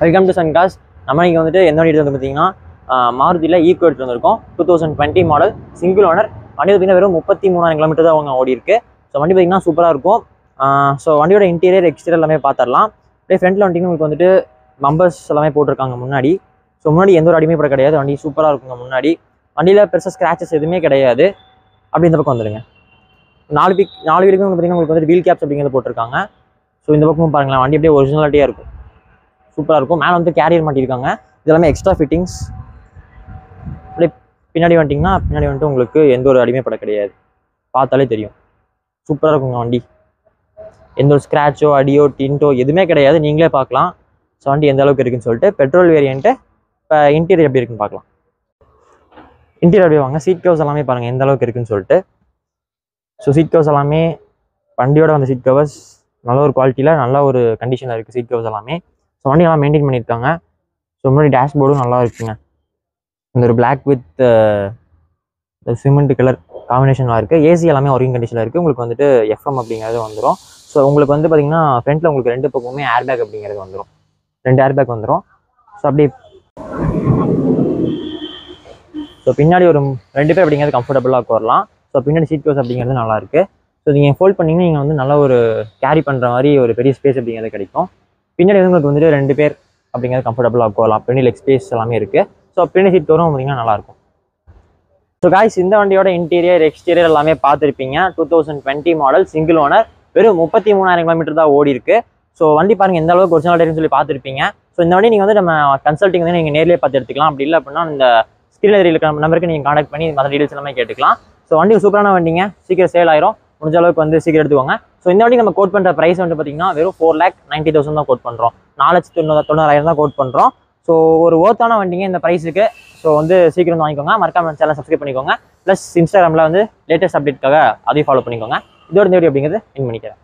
Welcome to சன்காஸ் நம்ம இங்கே வந்துட்டு எந்த வண்டி எடுத்து வந்து பார்த்தீங்கன்னா மாருதியில் ஈக்கோ எடுத்து வந்திருக்கோம். Two thousand twenty model single owner வண்டி பார்த்தீங்கன்னா வெறும் முப்பத்தி மூணாயிரம் கிலோமீட்டர் தான் அவங்க ஓடி இருக்கு. ஸோ வண்டி பார்த்தீங்கன்னா சூப்பராக இருக்கும். ஸோ வண்டியோட இன்டீரியர் எக்ஸ்டீரியர் எல்லாமே பார்த்துடலாம். அப்படியே ஃப்ரண்ட்டில் வந்துட்டிங்கன்னா உங்களுக்கு வந்துட்டு பம்பர்ஸ் எல்லாமே போட்டிருக்காங்க முன்னாடி. ஸோ முன்னாடி எந்த ஒரு அடிமைப்பட கிடையாது. வண்டி சூப்பராக இருக்குங்க முன்னாடி. வண்டியில் பெருசாக ஸ்க்ராச்சஸ் எதுவுமே கிடையாது. அப்படி இந்த பக்கம் வந்துடுங்க. நாலு பிக் நாலு வீலுக்கும் பார்த்தீங்கன்னா உங்களுக்கு வந்துட்டு வீல் கேப்ஸ் அப்படிங்கிறது போட்டிருக்காங்க. ஸோ இந்த பக்கமும் பாருங்களேன் வண்டி அப்படியே ஒரிஜினாலிட்டியாக இருக்கும். சூப்பராக இருக்கும். மேலே வந்து கேரியர் மாட்டியிருக்காங்க. இதெல்லாமே எக்ஸ்ட்ரா ஃபிட்டிங்ஸ் அப்படியே பின்னாடி வந்துட்டிங்கன்னா பின்னாடி வந்துட்டு உங்களுக்கு எந்த ஒரு அடிமைப்பட கிடையாது. பார்த்தாலே தெரியும். சூப்பராக இருக்குங்க வண்டி. எந்த ஒரு ஸ்க்ராச்சோ அடியோ டின்ட்டோ எதுவுமே கிடையாது. நீங்களே பார்க்கலாம். ஸோ வண்டி எந்த அளவுக்கு இருக்குன்னு சொல்லிட்டு பெட்ரோல் வேரியண்ட்டு இப்போ இன்டீரியர் எப்படி இருக்குன்னு பார்க்கலாம். இன்டீரியர் அப்படியே வாங்க. சீட் கவர்ஸ் எல்லாமே பாருங்கள் எந்த அளவுக்கு இருக்குன்னு சொல்லிட்டு. ஸோ சீட் கவர்ஸ் எல்லாமே வண்டியோட வந்த சீட் கவர்ஸ் நல்ல ஒரு குவாலிட்டியில் நல்ல ஒரு கண்டிஷனில் இருக்குது சீட் கவர்ஸ் எல்லாமே. ஸோ வண்டி எல்லாம் மெயின்டைன் பண்ணியிருக்காங்க. ஸோ முன்னாடி டேஷ்போர்டும் நல்லா இருக்குங்க. இந்த ஒரு பிளாக் வித் சிமெண்ட் கலர் காம்பினேஷனாக இருக்குது ஏசி எல்லாமே ஒர்க்கிங் கண்டிஷனில் இருக்குது உங்களுக்கு வந்துட்டு எஃப்எம் அப்படிங்கிறது வந்துடும் ஸோ உங்களுக்கு வந்து பார்த்தீங்கன்னா ஃப்ரண்ட்டில் உங்களுக்கு ரெண்டு பக்கமுமே ஏர் பேக் அப்படிங்கிறது வந்துடும் ரெண்டு ஏர் பேக் வந்துடும் ஸோ அப்படியே ஸோ பின்னாடி ஒரு ரெண்டு பேர் அப்படிங்கிறது கம்ஃபர்டபுளாக உட்காரலாம். ஸோ பின்னாடி சீட் கோஸ் அப்படிங்கிறது நல்லா இருக்கு. ஸோ நீங்கள் ஃபோல்ட் பண்ணிங்கன்னா நீங்கள் வந்து நல்ல ஒரு கேரி பண்ணுற மாதிரி ஒரு பெரிய ஸ்பேஸ் அப்படிங்கிறது கிடைக்கும். பின்னாடி வந்து உங்களுக்கு வந்துட்டு ரெண்டு பேர் அப்படிங்கிறது கம்ஃபர்டபுளாக உட்காரலாம். பின்னாடி லெக் ஸ்பேஸ் எல்லாமே இருக்குது ஸோ பின்னாடி சீட் டோரும் பார்த்தீங்கன்னா நல்லாயிருக்கும் ஸோ காய்ஸ் இந்த வண்டியோட இன்டீரியர் எக்ஸ்டீரியர் எல்லாமே பார்த்துருப்பீங்க. Two thousand twenty model single owner வெறும் முப்பத்தி மூணாயிரம் கிலோமீட்டர் தான் ஓடி இருக்கு. ஸோ வண்டி பாருங்க எந்த அளவுக்கு ஒரிஜினல் சொல்லி பார்த்துருப்பீங்க. ஸோ இந்த வண்டி நீங்கள் வந்து நம்ம கன்சல்ட்டிங் வந்து நீங்கள் நேர்லேயே பார்த்து எடுத்துக்கலாம். அப்படி இல்லை அப்படின்னா இந்த ஸ்க்ரீனில் இருக்கிற நம்பருக்கு நீங்கள் காண்டாக்ட் பண்ணி மற்ற டீடைல்ஸ் எல்லாமே கேட்டுக்கலாம். ஸோ வண்டி சூப்பரான வண்டிங்க. சீக்கிரம் சேல் ஆயிரும். முடிஞ்ச அளவுக்கு வந்து சீக்கிரம் எடுத்துக்கோங்க. ஸோ இந்த வண்டி நம்ம கோட் பண்ணுற ப்ரைஸ் வந்து பார்த்தீங்கன்னா வெறும் ஃபோர் லேக் நைன்ட்டி தௌசண்ட் தான் கோட் பண்ணுறோம் நாலு லட்சத்து தொண்ணூறு தொண்ணூறாயிரம் தான் கோட் பண்ணுறோம் ஸோ ஒரு ஓத்தான வண்டிங்க இந்த ப்ரைஸுக்கு ஸோ வந்து சீக்கிரம் வந்து வாங்கிக்கோங்க. மறக்காம சேனல் சப்ஸ்கிரைப் பண்ணிக்கோங்க. ப்ளஸ் இன்ஸ்டாகிராமில் வந்து லேட்டஸ்ட் அப்டேட்காக அதையும் ஃபாலோ பண்ணிக்கோங்க. இதோட இந்த வீடியோ அப்படிங்கிறது என் பண்ணிக்கிறேன்.